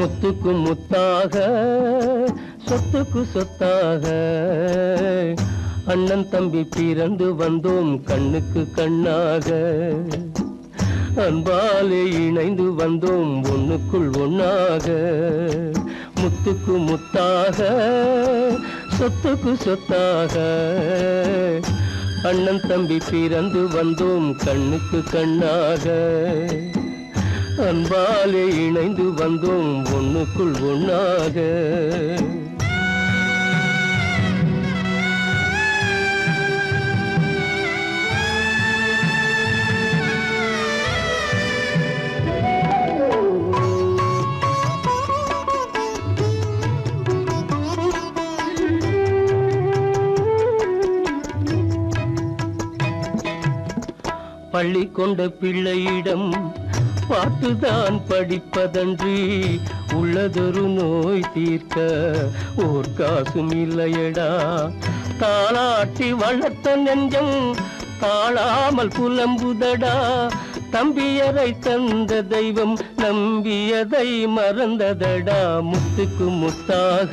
முத்துக்கு முத்தாக சொத்துக்கு சொத்தாக. அண்ணன் தம்பி பிறந்து வந்தோம் கண்ணுக்கு கண்ணாக. அன்பாலே இணைந்து வந்தோம் ஒண்ணுக்குள் ஒண்ணாக. முத்துக்கு முத்தாக சொத்துக்கு சொத்தாக. அண்ணன் தம்பி பிறந்து வந்தோம் கண்ணுக்கு கண்ணாக. அன்பாலே இணைந்து வந்தோம் ஒண்ணுக்குள் ஒண்ணாக. பள்ளி கொண்ட பிள்ளையிடம் பார்த்துதான் படிப்பதன்றி உள்ளதொரு நோய் தீர்க்க ஓர் காசும் இல்லையடா. தாளாட்டி வளர்த்த நெஞ்சம் தாழாமல் புலம்புதடா. தம்பியரை தந்த தெய்வம் நம்பியதை மறந்ததடா. முத்துக்கு முத்தாக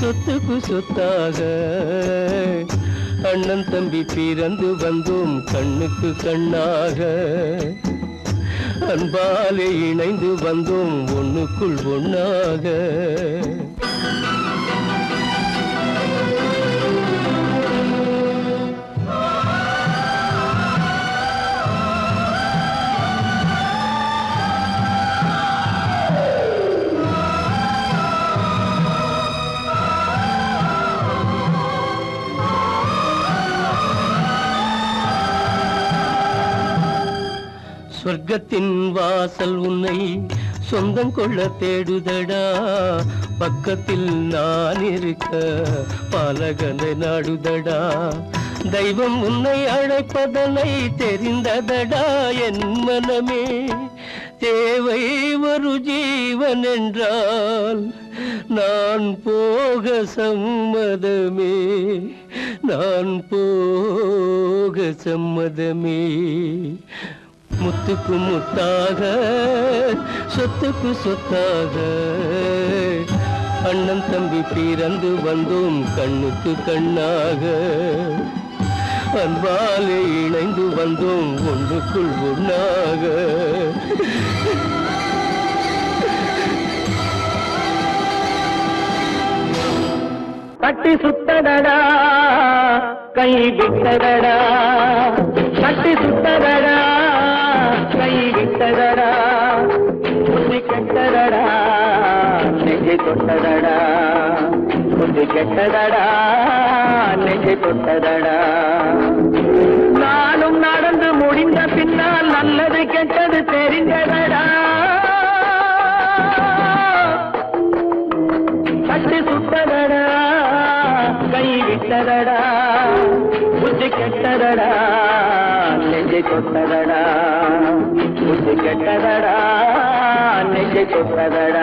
சொத்துக்கு சொத்தாக. அண்ணன் தம்பி பிறந்து வந்தோம் கண்ணுக்கு கண்ணாக. அன்பாலே இணைந்து வந்தோம் ஒண்ணுக்குள் ஒண்ணாக. சொர்க்கத்தின் வாசல் உன்னை சொந்தம் கொள்ள தேடுதடா. பக்கத்தில் நான் இருக்க பாலகனை நாடுதடா. தெய்வம் உன்னை அழைப்பதனை தெரிந்ததடா என் மனமே. தேவை ஒரு ஜீவன் என்றால் நான் போக சம்மதமே. நான் போக சம்மதமே. முத்துக்கு முத்தாக சொத்துக்கு சொத்தாக. அண்ணன் தம்பி பிறந்து வந்தோம் கண்ணுக்கு கண்ணாக. அன்பாலே இணைந்து வந்தோம் ஒன்றுக்குள் ஒன்றாக கட்டி சுத்தடடா கை விட்டதடா. கட்டி சுத்தடடா கெட்டதடா புத்தி கெட்டதடா நெஞ்சை தொட்டதடா புத்தி கெட்டதடா நெஞ்சை தொட்டதடா நானும் நடந்து முடிந்த பின்னால் நல்லது கெட்டது தெரிந்ததடா. நெஞ்சை தொட்டதடா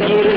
गिर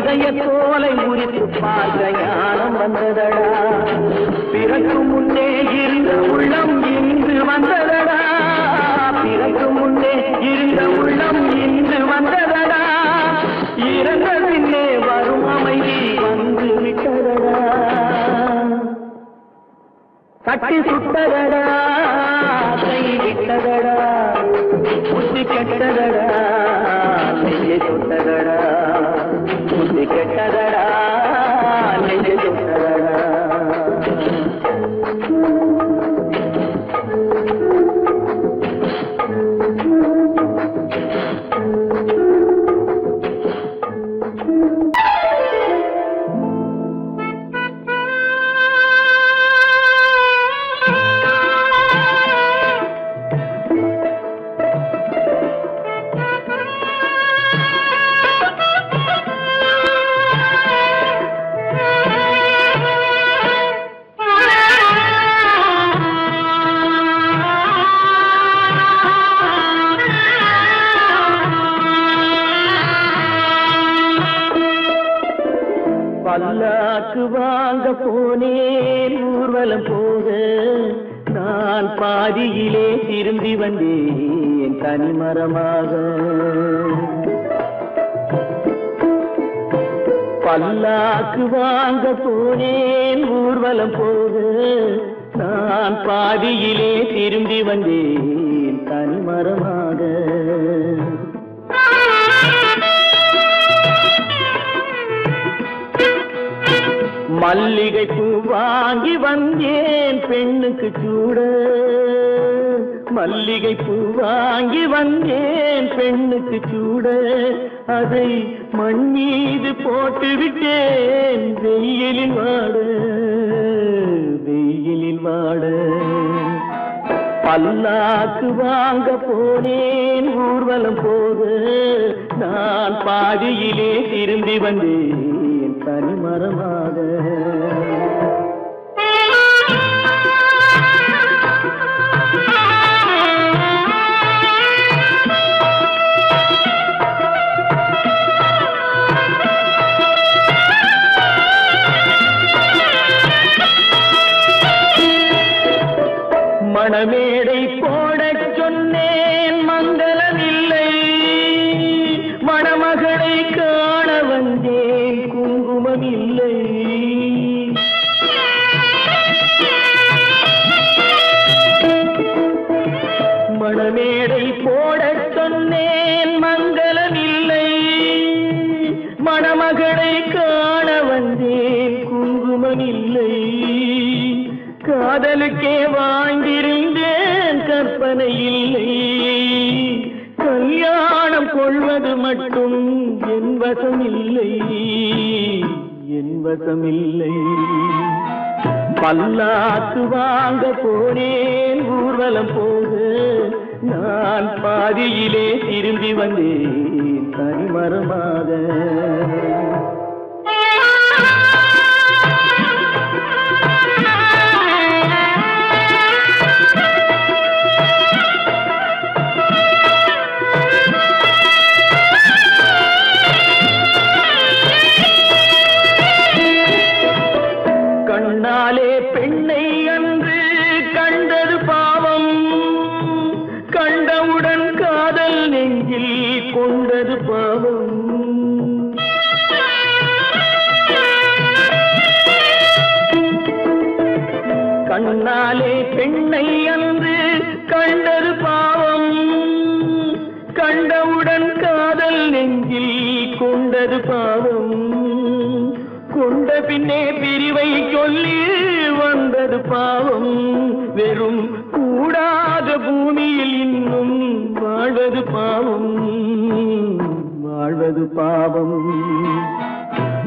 இதய தோலை முறித்து பார்க்க ஞானம் வந்ததடா. பிறகு முன்னே இருந்த உள்ளம் இன்று வந்ததடா. பிறகு முன்னே இருந்த உள்ளம் இன்று வந்ததடா. இறந்த பின்னே வரும் அமைதி வந்து விட்டதடா. கட்டி சுட்டதடா. கை விட்டதடா. புத்தி கெட்டதடா. செய்ய சுட்டதடா புத்தி கெட்டதடா பல்லாக்கு வாங்க போனேன் ஊர்வலம் போக. நான் பாதியிலே திரும்பி வந்தேன் தனிமரமாக பல்லாக்கு வாங்க போனேன் ஊர்வலம் போக. நான் பாதியிலே திரும்பி வந்தேன் தனிமரமாக மல்லிகை பூ வாங்கி வந்தேன் பெண்ணுக்கு சூட. மல்லிகை பூ வாங்கி வந்தேன் பெண்ணுக்கு சூட. அதை மண் மீது போட்டு விட்டேன் வெயிலில் வாட வெயிலில் வாட பல்லாக்கு வாங்க போனேன் ஊர்வலம் போக நான் பாதியிலே திரும்பி வந்தேன். தனிமரமாக மணமேடை என் பல்லாத்து வாங்க போனேன் ஊர்வலம் போக. நான் பாதியிலே திரும்பி வந்தேன் தனிமரமாக. கண்ணாலே பெண்ணை அன்று கண்டது பாவம். கண்டவுடன் காதல் நெஞ்சில் கொண்டது பாவம். பாவம் வெறும் கூடாத பூமியில் இன்னும் வாழ்வது பாவம். வாழ்வது பாவம்.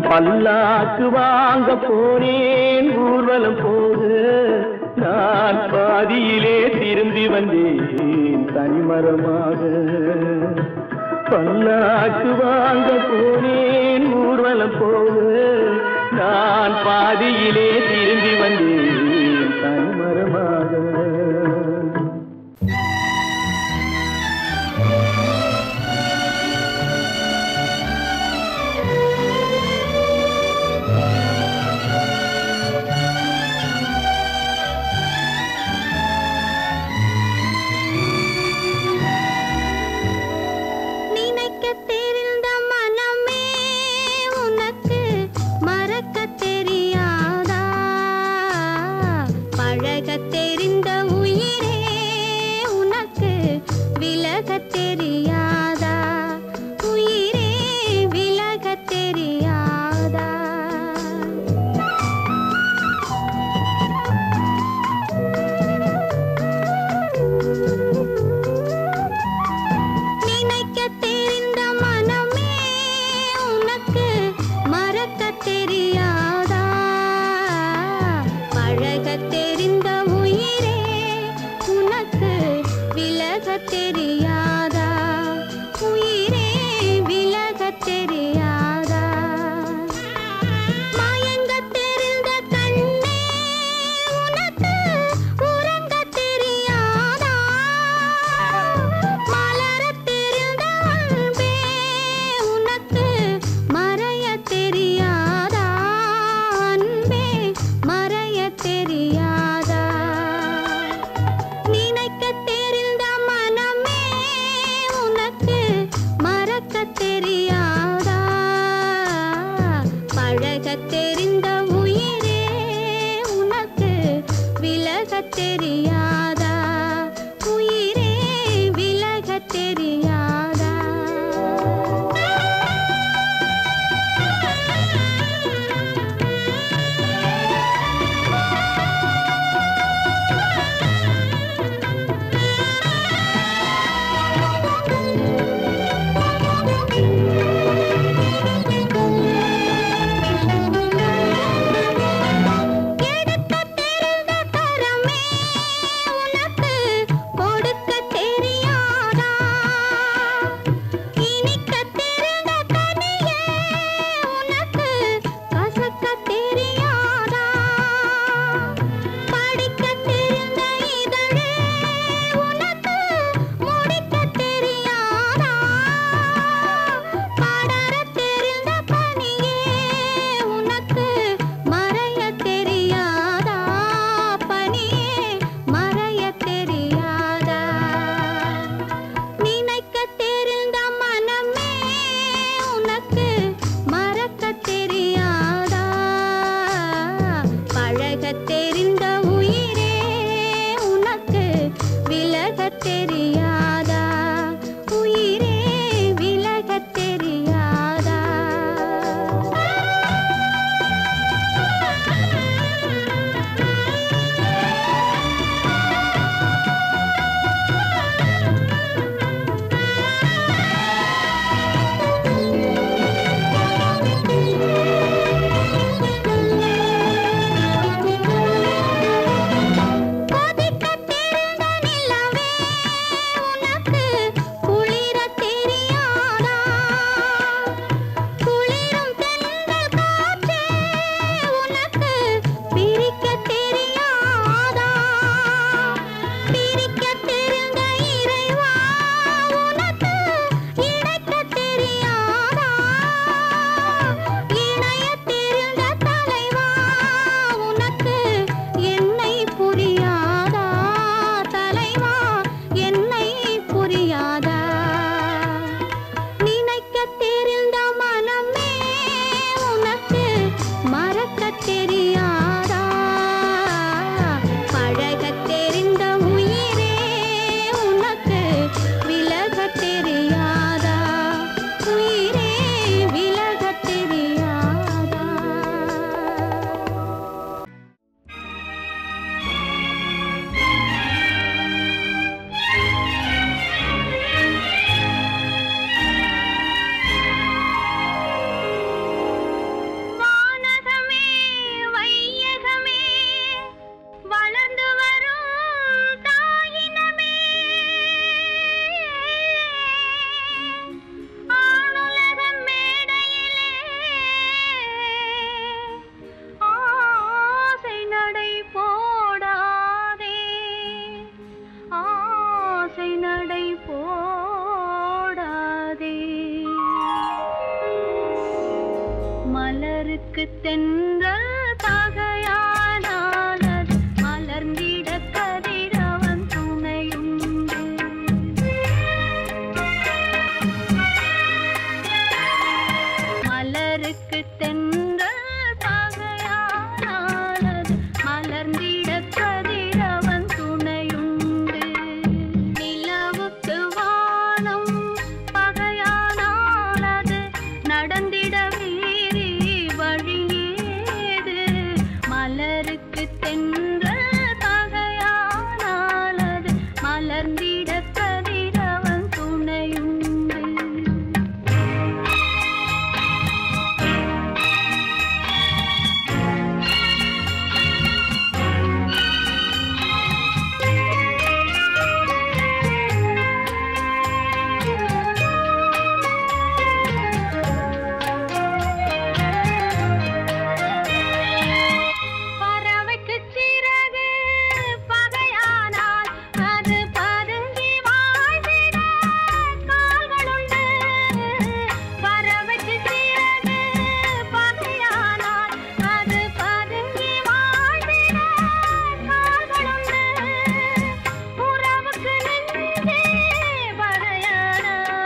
பல்லாக்கு வாங்க போனேன் ஊர்வலம் போது நான் பாதியிலே திரும்பி வந்தேன் தனிமரமாக பல்லாக்கு வாங்க போனேன் ஊர்வலம் போது நான் பாதியிலே திரும்பி வந்தேன். தனிமரமாக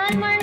one my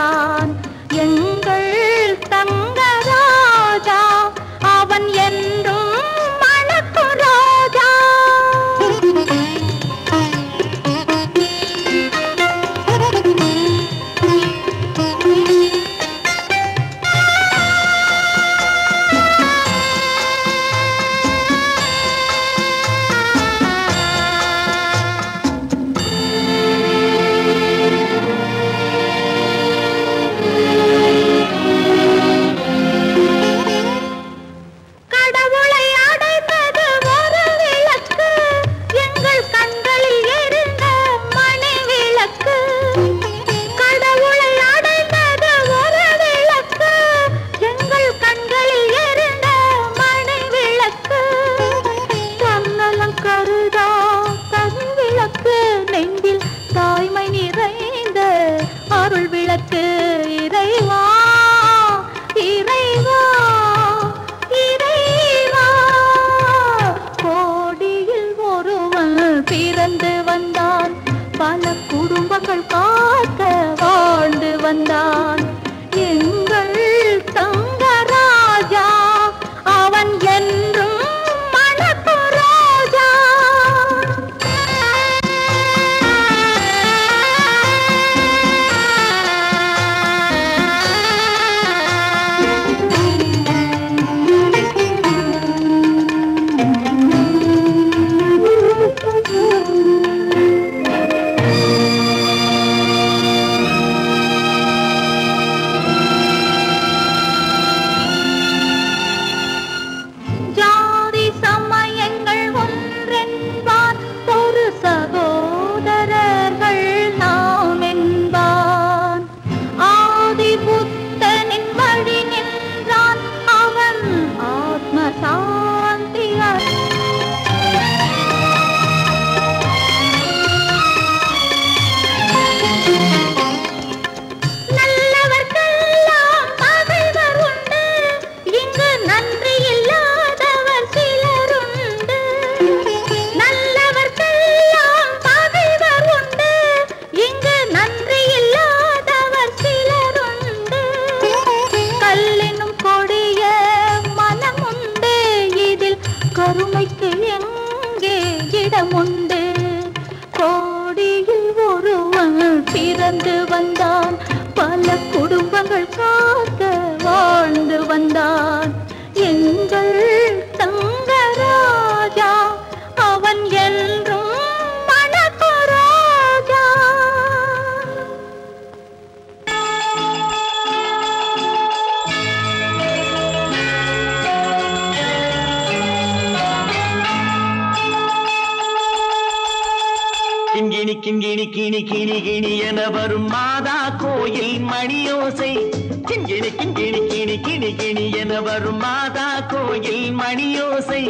வாழ்ந்து வந்தான் வந்தான் கருணைக்கு எங்கே இடமுண்டு? கோடியில் ஒருவன் பிறந்து வந்தான். பல குடும்பங்கள் காக்க வாழ்ந்து வந்தான். கிணி கிணி கிணி என வரும் மாதா கோயில் மணியோசை. கிண்கிணி கிண்கிணி கிணி கிணி கிணி என வரும் மாதா கோயில் மணியோசை.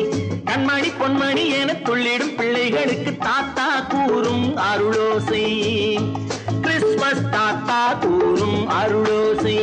கண்மணி பொன்மணி என துள்ளிடும் பிள்ளைகளுக்கு தாத்தா கூறும் அருளோசை. கிறிஸ்மஸ் தாத்தா கூறும் அருளோசை.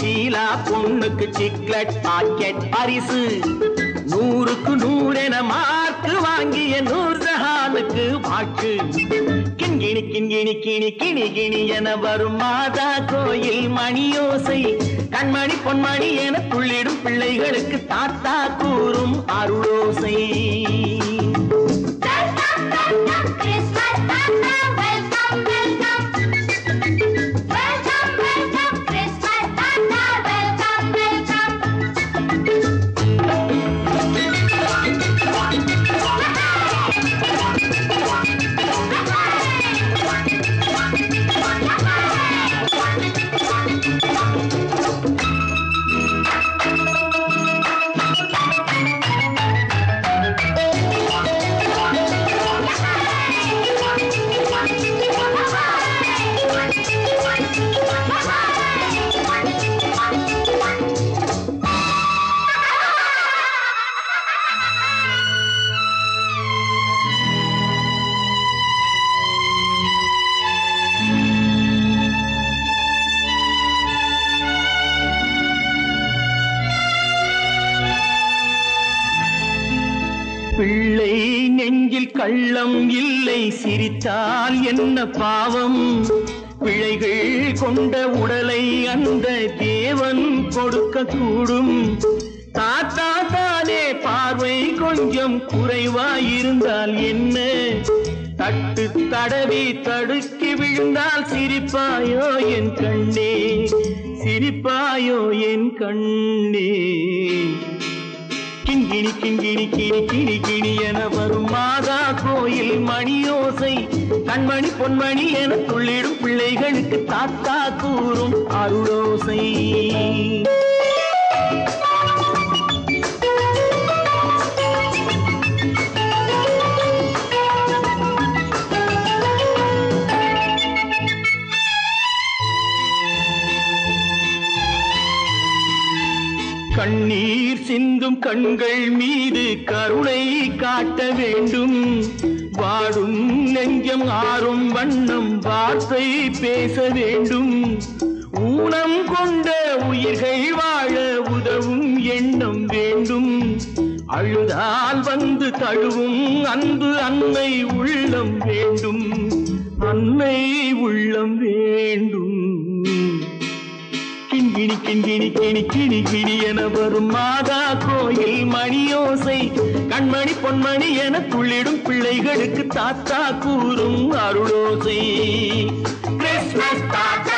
ஷீலா பொண்ணுக்கு சிக்லெட் பாக்கெட் பரிசு. நூறுக்கு நூறென மார்க்கு வாங்கிய நூர்ஜஹானுக்கு வாக்கு. கிண்கிணி கிண்கிணி கிணி கிணி கிணி என வரும் மாதா கோயில் மணியோசை. கண்மணி பொன்மணி என துள்ளிடும் பிள்ளைகளுக்கு தாத்தா கூறும் அருளோசை. கூடும் தாத்தா தானே பார்வை கொஞ்சம் குறைவாயிருந்தால் என்ன? தட்டு தடவி தடுக்கி விழுந்தால் சிரிப்பாயோ என் கண்ணே? சிரிப்பாயோ என் கண்ணே? கிண்கிணி கிண்கிணி கிணி கிணி கிணி என வரும் மாதா கோயில் மணியோசை. கண்மணி பொன்மணி என துள்ளிடும் பிள்ளைகளுக்கு தாத்தா கூறும் அருளோசை. கண்கள் மீது கருணை காட்ட வேண்டும். வாடும் நெஞ்சம் ஆறும் வண்ணம் வார்த்தை பேச வேண்டும். ஊனம் கொண்ட உயிர்கள் வாழ உதவும் எண்ணம் வேண்டும். அழுதால் வந்து தழுவும் அன்பு அன்னை உள்ளம் வேண்டும். அன்னை கிண்கிணி கிணி கிணி கிணி என வரும் மாதா கோயில் மணியோசை. கண்மணி பொன்மணி என துள்ளிடும் பிள்ளைகளுக்கு தாத்தா கூறும் அருளோசை. கிறிஸ்மஸ் தாத்தா